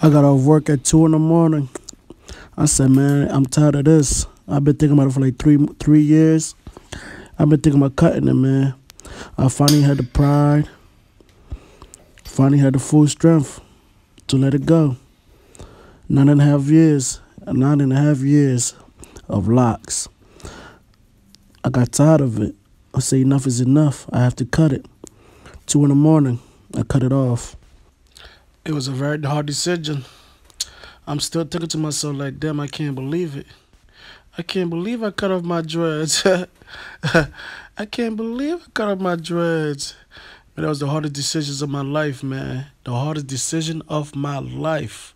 I got off work at two in the morning. I said, man, I'm tired of this. I've been thinking about it for like three three years. I've been thinking about cutting it, man. I finally had the pride. Finally had the full strength to let it go. Nine and a half years, nine and a half years of locks. I got tired of it. I say enough is enough. I have to cut it. Two in the morning, I cut it off. It was a very hard decision. I'm still thinking to myself like, damn, I can't believe it. I can't believe I cut off my dreads. I can't believe I cut off my dreads. But that was the hardest decisions of my life, man. The hardest decision of my life.